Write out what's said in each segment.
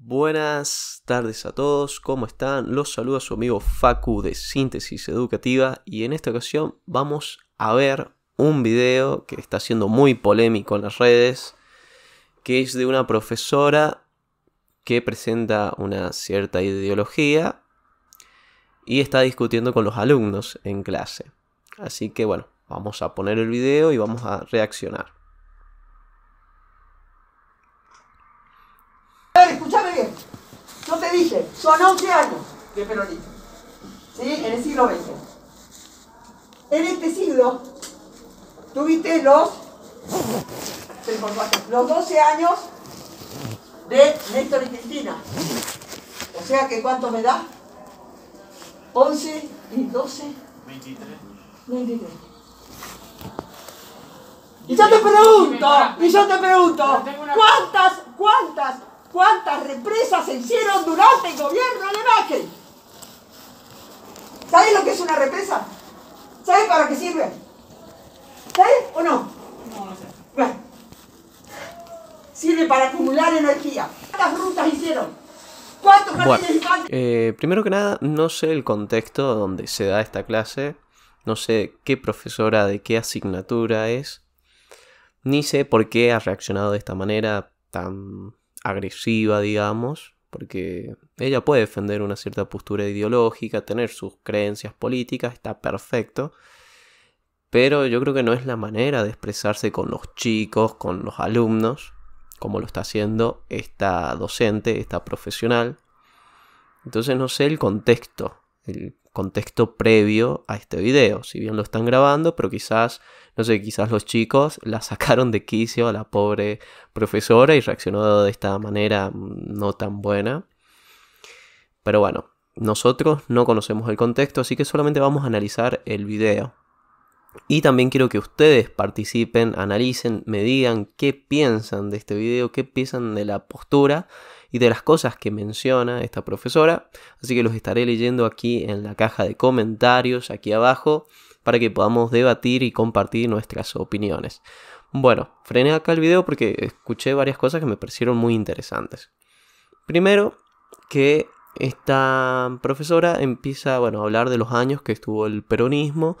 Buenas tardes a todos, ¿cómo están? Los saluda su amigo Facu de Síntesis Educativa y en esta ocasión vamos a ver un video que está siendo muy polémico en las redes, que es de una profesora que presenta una cierta ideología y está discutiendo con los alumnos en clase. Así que bueno, vamos a poner el video y vamos a reaccionar. A ver, escúchame bien. Yo te dije, son 11 años de peronismo. ¿Sí? En el siglo XX. En este siglo tuviste los, los 12 años de Néstor y Cristina. O sea que ¿cuánto me da? 11 y 12. 23. 23. Y yo te pregunto, y yo te pregunto, ¿cuántas, cuántas, cuántas represas se hicieron durante el gobierno de Macri? ¿Sabes lo que es una represa? ¿Sabes para qué sirve? ¿Sabes o no? No, no sé. Bueno, sirve para acumular energía. ¿Cuántas rutas hicieron? ¿Cuántos Bueno, jardines infantes? eh, primero que nada, no sé el contexto donde se da esta clase, no sé qué profesora de qué asignatura es, ni sé por qué ha reaccionado de esta manera tan agresiva, digamos, porque ella puede defender una cierta postura ideológica, tener sus creencias políticas, está perfecto, pero yo creo que no es la manera de expresarse con los chicos, con los alumnos, como lo está haciendo esta docente, esta profesional. Entonces no sé el contexto, el contexto previo a este video, si bien lo están grabando, pero quizás, no sé, quizás los chicos la sacaron de quicio a la pobre profesora y reaccionó de esta manera no tan buena. Pero bueno, nosotros no conocemos el contexto, así que solamente vamos a analizar el video. Y también quiero que ustedes participen, analicen, me digan qué piensan de este video, qué piensan de la postura y de las cosas que menciona esta profesora. Así que los estaré leyendo aquí en la caja de comentarios, aquí abajo, para que podamos debatir y compartir nuestras opiniones. Bueno, frené acá el video porque escuché varias cosas que me parecieron muy interesantes. Primero, que esta profesora empieza bueno, a hablar de los años que estuvo el peronismo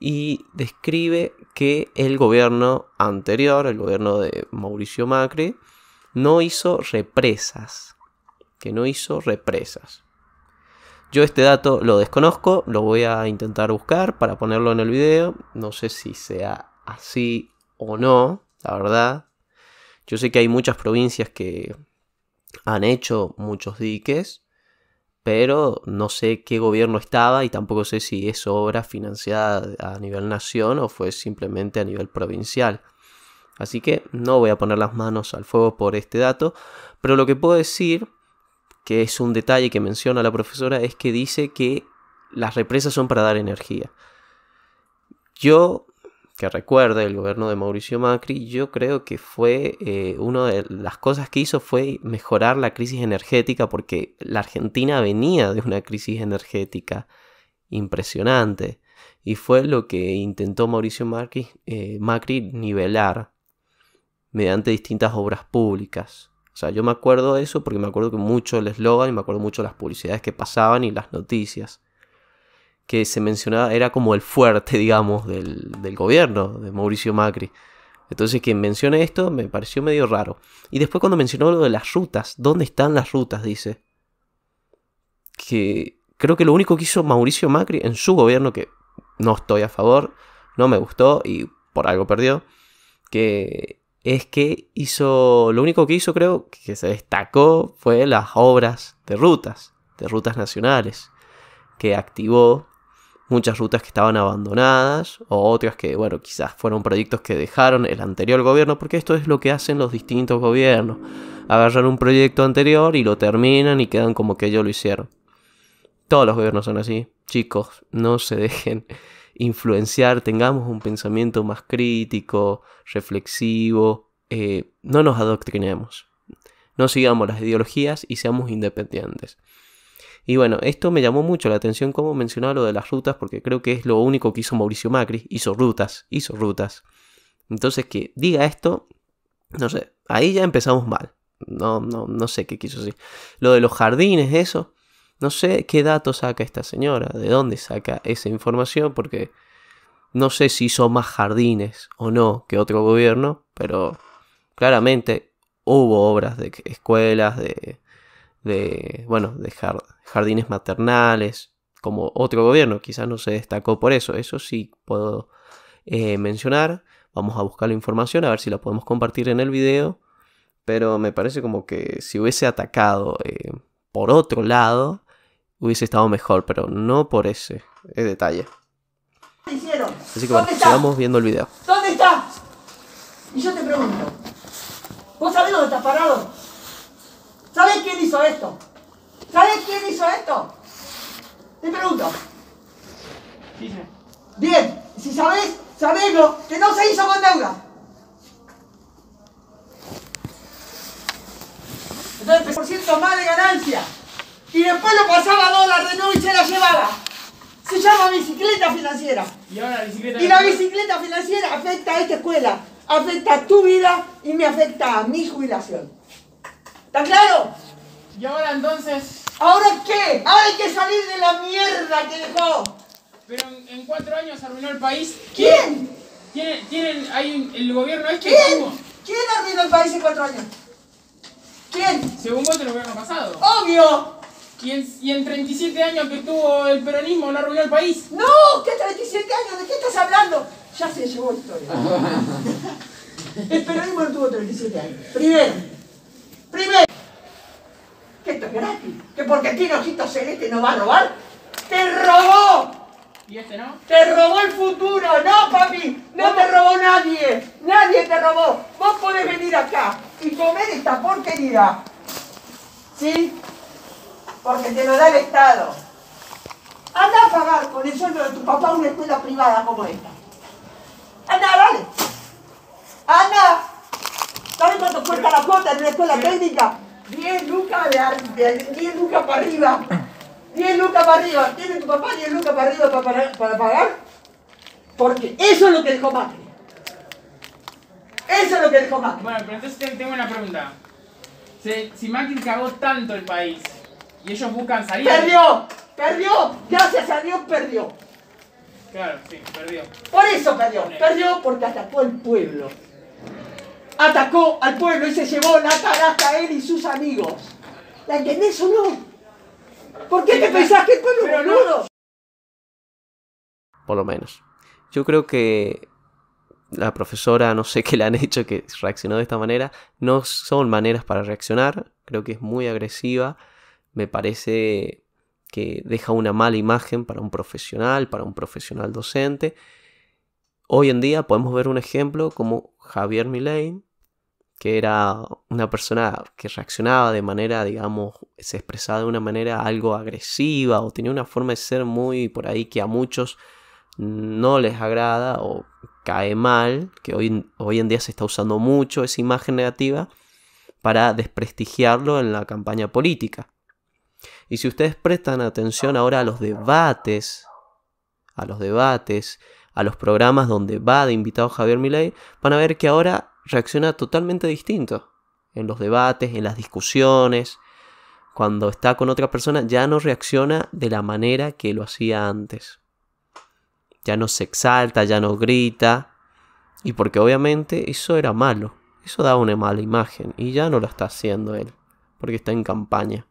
y describe que el gobierno anterior, el gobierno de Mauricio Macri, no hizo represas. Que no hizo represas. Yo este dato lo desconozco, lo voy a intentar buscar para ponerlo en el video. No sé si sea así o no, la verdad. Yo sé que hay muchas provincias que han hecho muchos diques, pero no sé qué gobierno estaba y tampoco sé si es obra financiada a nivel nación o fue simplemente a nivel provincial. Así que no voy a poner las manos al fuego por este dato, pero lo que puedo decir, que es un detalle que menciona la profesora, es que dice que las represas son para dar energía. Yo, que recuerde el gobierno de Mauricio Macri, yo creo que fue eh, una de las cosas que hizo fue mejorar la crisis energética porque la Argentina venía de una crisis energética impresionante y fue lo que intentó Mauricio Macri, eh, Macri nivelar mediante distintas obras públicas. O sea, yo me acuerdo de eso porque me acuerdo que mucho el eslogan y me acuerdo mucho las publicidades que pasaban y las noticias. Que se mencionaba, era como el fuerte, digamos, del, del gobierno de Mauricio Macri. Entonces, que mencione esto me pareció medio raro. Y después, cuando mencionó lo de las rutas, ¿dónde están las rutas? Dice. Que creo que lo único que hizo Mauricio Macri en su gobierno, que no estoy a favor, no me gustó y por algo perdió, que es que hizo, lo único que hizo creo que se destacó fue las obras de rutas, de rutas nacionales, que activó muchas rutas que estaban abandonadas o otras que, bueno, quizás fueron proyectos que dejaron el anterior gobierno, porque esto es lo que hacen los distintos gobiernos, agarran un proyecto anterior y lo terminan y quedan como que ellos lo hicieron. Todos los gobiernos son así, chicos, no se dejen influenciar, tengamos un pensamiento más crítico, reflexivo, eh, no nos adoctrinemos, no sigamos las ideologías y seamos independientes. Y bueno, esto me llamó mucho la atención como mencionaba lo de las rutas, porque creo que es lo único que hizo Mauricio Macri, hizo rutas, hizo rutas. Entonces que diga esto, no sé, ahí ya empezamos mal. no, no, no sé qué quiso decir. Lo de los jardines, eso. No sé qué datos saca esta señora, de dónde saca esa información, porque no sé si hizo más jardines o no que otro gobierno, pero claramente hubo obras de escuelas, de, de bueno, de jardines maternales, como otro gobierno, quizás no se destacó por eso, eso sí puedo eh, mencionar. Vamos a buscar la información, a ver si la podemos compartir en el video. Pero me parece como que si hubiese atacado eh, por otro lado, hubiese estado mejor, pero no por ese detalle. Así que bueno, sigamos viendo el video. ¿Dónde está? Y yo te pregunto, ¿vos sabés dónde está parado? ¿Sabés quién hizo esto? ¿Sabés quién hizo esto? Te pregunto. Bien, si sabés, sabelo que no se hizo con deuda. Entonces, por ciento más de ganancia. Y después lo pasaba a dólar de nuevo y se la llevaba. Se llama bicicleta financiera. Y, ahora la bicicleta y la bicicleta financiera afecta a esta escuela, afecta a tu vida y me afecta a mi jubilación. ¿Está claro? Y ahora entonces... ¿Ahora qué? Ahora hay que salir de la mierda que dejó. Pero en, cuatro años arruinó el país. ¿Quién? ¿Tienen, tienen hay el gobierno este? ¿Quién? ¿Quién arruinó el país en cuatro años? ¿Quién? Según vos, el gobierno pasado. ¡Obvio! ¿Y en, ¿Y en 37 años que tuvo el peronismo no arruinó el país? ¡No! ¿Qué 37 años? ¿De qué estás hablando? Ya se llevó la historia. el peronismo no tuvo 37 años. Primero. Primero. Que esto es gratis. Que porque tiene ojitos celeste no va a robar. ¡Te robó! ¿Y este no? Te robó el futuro, no papi, no te robó nadie, nadie te robó. Vos podés venir acá y comer esta porquería, ¿sí? Porque te lo da el Estado. Anda a pagar con el sueldo de tu papá una escuela privada como esta. Anda, dale. Anda. ¿Sabes cuánto cuesta la cuota en una escuela técnica? 10 lucas, de, 10 lucas para arriba. 10 lucas para arriba. ¿Tiene tu papá 10 lucas para arriba para, para, pagar? Porque eso es lo que dejó Macri. Eso es lo que dejó Macri. Bueno, pero entonces tengo una pregunta. Si, si Macri cagó tanto el país y ellos buscan salir... ¡Perdió! ¡Perdió! Gracias a Dios perdió. Claro, sí, perdió. Por eso perdió. Perdió porque atacó al pueblo. Atacó al pueblo y se llevó la taraja a él y sus amigos. ¿La entendés o no? ¿Por qué te pensás que el pueblo boludo? Por lo menos. Yo creo que la profesora, no sé qué le han hecho que reaccionó de esta manera. No son maneras para reaccionar. Creo que es muy agresiva. Me parece que deja una mala imagen para un profesional, para un profesional docente. Hoy en día podemos ver un ejemplo como Javier Milei, que era una persona que reaccionaba de manera, digamos, se expresaba de una manera algo agresiva o tenía una forma de ser muy por ahí que a muchos no les agrada o cae mal, que hoy, hoy en día se está usando mucho esa imagen negativa para desprestigiarlo en la campaña política. Y si ustedes prestan atención ahora a los debates, a los debates, a los programas donde va de invitado Javier Milei, van a ver que ahora reacciona totalmente distinto. En los debates, en las discusiones, cuando está con otra persona, ya no reacciona de la manera que lo hacía antes. Ya no se exalta, ya no grita. Y porque obviamente eso era malo. Eso daba una mala imagen. Y ya no lo está haciendo él. Porque está en campaña.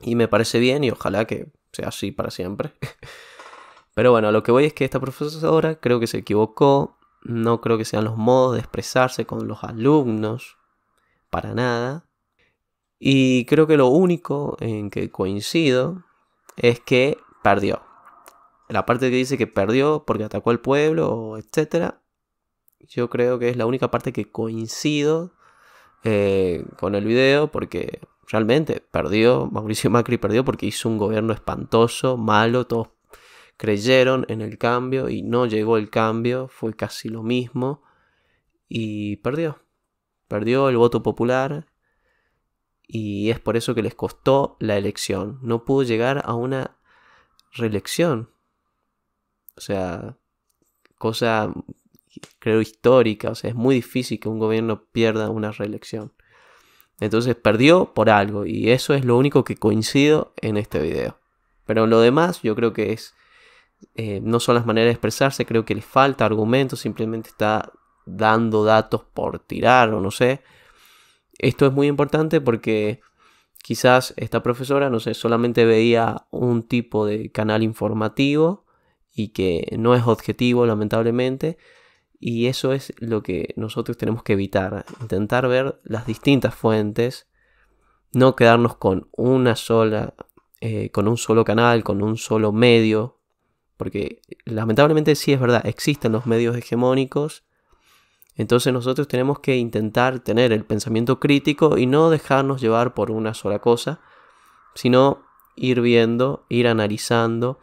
Y me parece bien y ojalá que sea así para siempre. Pero bueno, lo que voy es que esta profesora creo que se equivocó no creo que sean los modos de expresarse con los alumnos, para nada. Y creo que lo único en que coincido es que perdió. La parte que dice que perdió porque atacó al pueblo, etc. Yo creo que es la única parte que coincido eh, con el video porque realmente perdió, Mauricio Macri perdió porque hizo un gobierno espantoso, malo, todos creyeron en el cambio y no llegó el cambio, fue casi lo mismo y perdió. Perdió el voto popular y es por eso que les costó la elección. No pudo llegar a una reelección. O sea, cosa creo histórica, o sea, es muy difícil que un gobierno pierda una reelección. Entonces perdió por algo y eso es lo único que coincido en este video. Pero lo demás yo creo que es eh, no son las maneras de expresarse, creo que le falta argumento, simplemente está dando datos por tirar o no sé. Esto es muy importante porque quizás esta profesora, no sé, solamente veía un tipo de canal informativo y que no es objetivo, lamentablemente. Y eso es lo que nosotros tenemos que evitar, intentar ver las distintas fuentes, no quedarnos con una sola, eh, con un solo canal, con un solo medio, porque lamentablemente sí es verdad, existen los medios hegemónicos entonces nosotros tenemos que intentar tener el pensamiento crítico y no dejarnos llevar por una sola cosa, sino ir viendo, ir analizando,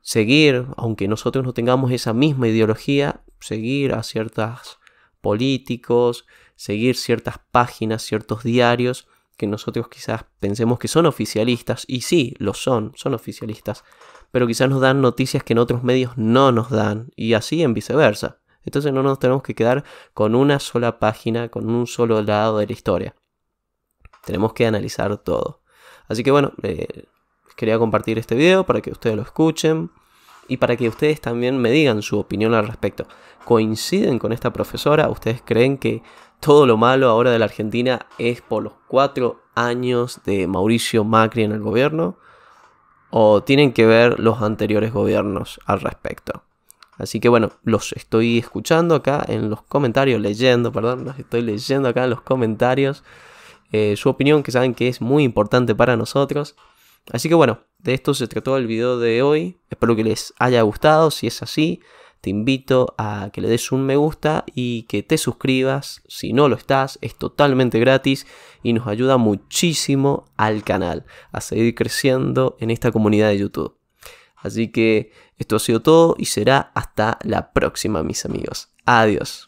seguir, aunque nosotros no tengamos esa misma ideología, seguir a ciertos políticos, seguir ciertas páginas, ciertos diarios que nosotros quizás pensemos que son oficialistas, y sí, lo son, son oficialistas, pero quizás nos dan noticias que en otros medios no nos dan, y así en viceversa. Entonces no nos tenemos que quedar con una sola página, con un solo lado de la historia. Tenemos que analizar todo. Así que bueno, eh, quería compartir este video para que ustedes lo escuchen y para que ustedes también me digan su opinión al respecto. ¿Coinciden con esta profesora? ¿Ustedes creen que todo lo malo ahora de la Argentina es por los cuatro años de Mauricio Macri en el gobierno? ¿O tienen que ver los anteriores gobiernos al respecto? Así que bueno, los estoy escuchando acá en los comentarios, leyendo, perdón, los estoy leyendo acá en los comentarios. Eh, su opinión, que saben que es muy importante para nosotros. Así que bueno, de esto se trató el video de hoy. Espero que les haya gustado. Si es así, te invito a que le des un me gusta y que te suscribas. Si no lo estás, es totalmente gratis y nos ayuda muchísimo al canal a seguir creciendo en esta comunidad de YouTube. Así que esto ha sido todo y será hasta la próxima, mis amigos. Adiós.